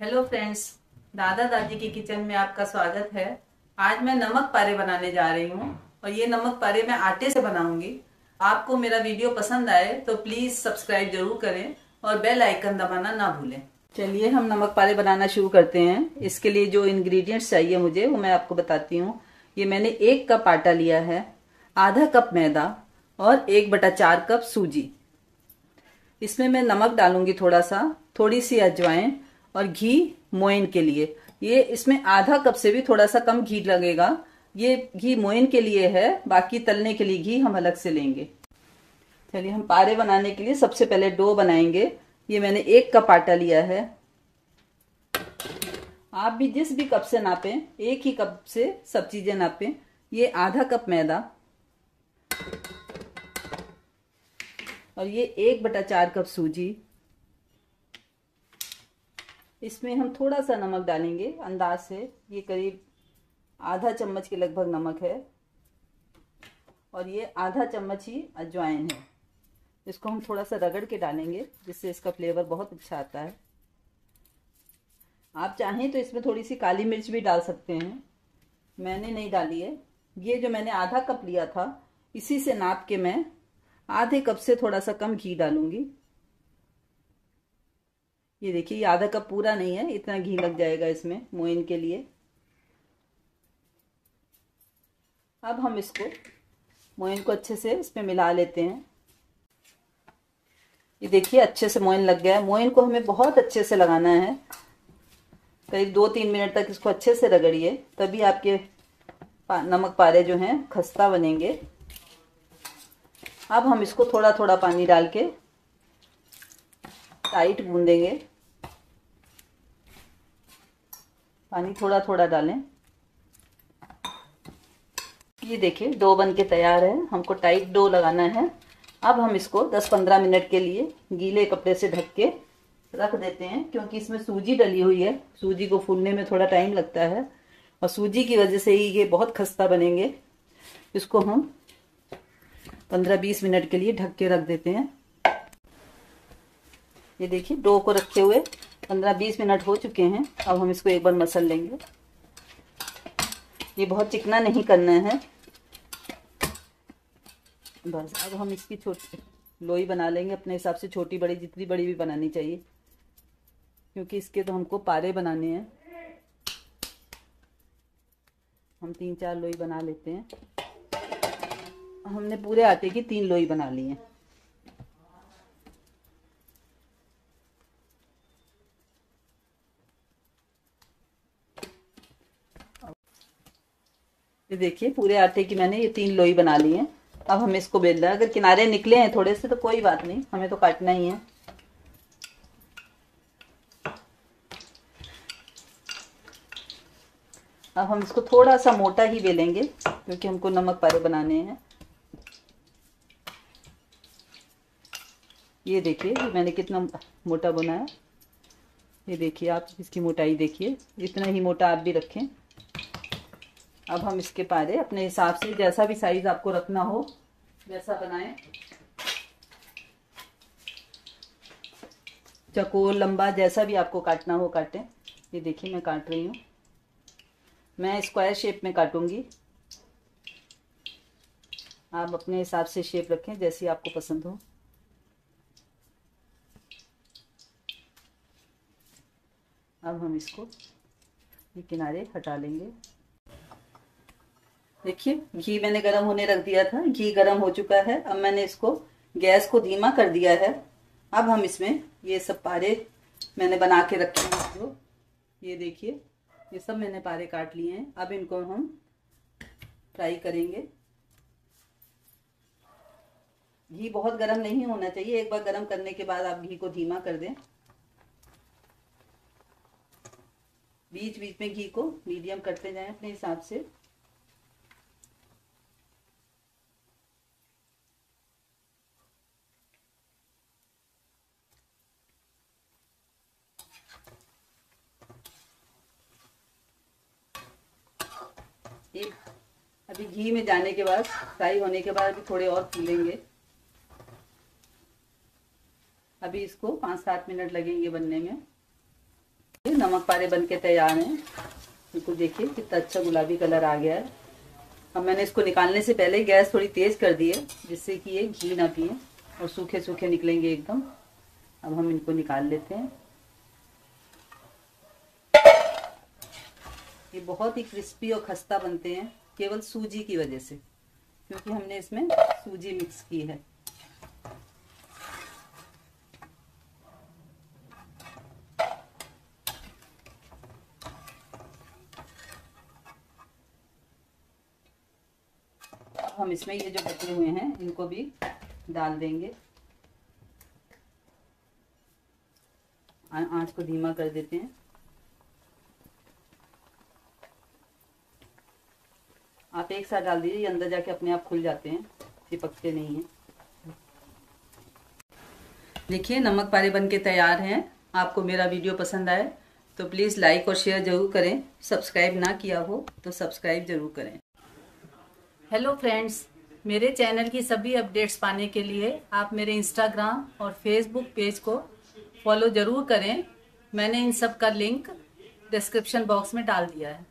Hello friends दादा दादी के किचन में आपका स्वागत है। आज मैं नमक पारे बनाने जा रही हूँ और ये नमक पारे मैं आटे से बनाऊँगी। आपको मेरा वीडियो पसंद आए तो प्लीज़ सब्सक्राइब ज़रूर करें और बेल आइकन दबाना ना भूलें। चलिए हम नमक पारे बनाना शुरू करते हैं। इसके लिए जो इंग्रेडिएंट्स चाहिए मुझे, वो मैं आपको बताती हूँ। ये मैंने एक कप आटा लिया है। आधा कप मैदा और एक बटा चार कप सूजी। इसमें मैं नमक डालूँगी थोड़ा सा, थोड़ी सी अजवाइन और घी मोइन के लिए। ये इसमें आधा कप से भी थोड़ा सा कम घी लगेगा। ये घी मोइन के लिए है, बाकी तलने के लिए घी हम अलग से लेंगे। चलिए, हम पारे बनाने के लिए सबसे पहले डो बनाएँगे। ये मैंने एक कप आटा लिया है। आप भी जिस भी कप से नापें, एक ही कप से सब चीज़ें नापें। ये आधा कप मैदा। और ये एक बटा चार कप सूजी। इसमें हम थोड़ा सा नमक डालेंगे अंदाज से। ये करीब आधा चम्मच के लगभग नमक है। और ये आधा चम्मच ही अजवाइन है। इसको हम थोड़ा सा रगड़ के डालेंगे, जिससे इसका फ्लेवर बहुत अच्छा आता है। आप चाहें तो इसमें थोड़ी सी काली मिर्च भी डाल सकते हैं। मैंने नहीं डाली है। ये जो मैंने आधा कप लिया था, इसी से नाप के मैं आधे कप से थोड़ा सा कम घी डालूँगी। ये देखिए, ये आधा कप पूरा नहीं है, इतना घी लग जाएगा इसमें मोइन के लिए। अब हम इसको, मोइन को अच्छे से इसमें मिला लेते हैं। ये देखिए, अच्छे से मोइन लग गया है। मोइन को हमें बहुत अच्छे से लगाना है। करीब दो तीन मिनट तक इसको अच्छे से रगड़िए, तभी आपके नमक पारे जो हैं खस्ता बनेंगे। अब हम इसको थोड़ा थोड़ा पानी डाल के टाइट गूंदेंगे। पानी थोड़ा थोड़ा डालें। ये देखिए, डो बन के तैयार है। हमको टाइट डो लगाना है। अब हम इसको 10-15 मिनट के लिए गीले कपड़े से ढक के रख देते हैं, क्योंकि इसमें सूजी डली हुई है। सूजी को फूलने में थोड़ा टाइम लगता है। और सूजी की वजह से ही ये बहुत खस्ता बनेंगे। इसको हम 15-20 मिनट के लिए ढक के रख देते हैं। ये देखिए, डो को रखे हुए 15-20 मिनट हो चुके हैं। अब हम इसको एक बार मसल लेंगे। ये बहुत चिकना नहीं करना है। बस, अब हम इसकी छोटी लोई बना लेंगे। अपने हिसाब से छोटी बड़ी, जितनी बड़ी भी बनानी चाहिए। क्योंकि इसके तो हमको पारे बनाने हैं। हम तीन चार लोई बना लेते हैं। हमने पूरे आटे की तीन लोई बना ली है। ये देखिए, पूरे आटे की मैंने ये तीन लोई बना ली है। अब हमें इसको बेल रहा है। अगर किनारे निकले हैं थोड़े से तो कोई बात नहीं, हमें तो काटना ही है। अब हम इसको थोड़ा सा मोटा ही बेलेंगे, क्योंकि हमको नमक पारे बनाने हैं। ये देखिए मैंने कितना मोटा बनाया। ये देखिए, आप इसकी मोटाई देखिए। इतना ही मोटा आप भी रखें। अब हम इसके पारे अपने हिसाब से, जैसा भी साइज़ आपको रखना हो, वैसा बनाएँ। चकोर, लंबा, जैसा भी आपको काटना हो काटें। ये देखिए, मैं काट रही हूँ। मैं स्क्वायर शेप में काटूँगी। आप अपने हिसाब से शेप रखें, जैसी आपको पसंद हो। अब हम इसको ये किनारे हटा लेंगे। देखिए, घी मैंने गरम होने रख दिया था, घी गरम हो चुका है। अब मैंने इसको गैस को धीमा कर दिया है। अब हम इसमें ये सब पारे मैंने बना के रखे हैं जो ये देखिए, ये सब मैंने पारे काट लिए हैं। अब इनको हम फ्राई करेंगे। घी बहुत गरम नहीं होना चाहिए। एक बार गरम करने के बाद आप घी को धीमा कर दें। बीच बीच में घी को मीडियम करते जाएँ अपने हिसाब से। एक, अभी घी में जाने के बाद फ्राई होने के बाद अभी थोड़े और फूलेंगे अभी इसको पाँच सात मिनट लगेंगे बनने में। नमक पारे बन के तैयार हैं। बिल्कुल देखिए, कितना अच्छा गुलाबी कलर आ गया है। अब मैंने इसको निकालने से पहले गैस थोड़ी तेज कर दी है, जिससे कि ये घी ना पिए और सूखे सूखे निकलेंगे एकदम। अब हम इनको निकाल लेते हैं। ये बहुत ही क्रिस्पी और खस्ता बनते हैं, केवल सूजी की वजह से, क्योंकि हमने इसमें सूजी मिक्स की है। हम इसमें ये जो बचे हुए हैं, इनको भी डाल देंगे। आँच को धीमा कर देते हैं। आप एक साथ डाल दीजिए अंदर जाके अपने आप खुल जाते हैं, चिपकते नहीं हैं। देखिए, नमक पारे बन के तैयार हैं। आपको मेरा वीडियो पसंद आए तो प्लीज़ लाइक और शेयर ज़रूर करें। सब्सक्राइब ना किया हो तो सब्सक्राइब ज़रूर करें। हेलो फ्रेंड्स मेरे चैनल की सभी अपडेट्स पाने के लिए आप मेरे इंस्टाग्राम और फेसबुक पेज को फॉलो ज़रूर करें। मैंने इन सब का लिंक डिस्क्रिप्शन बॉक्स में डाल दिया है।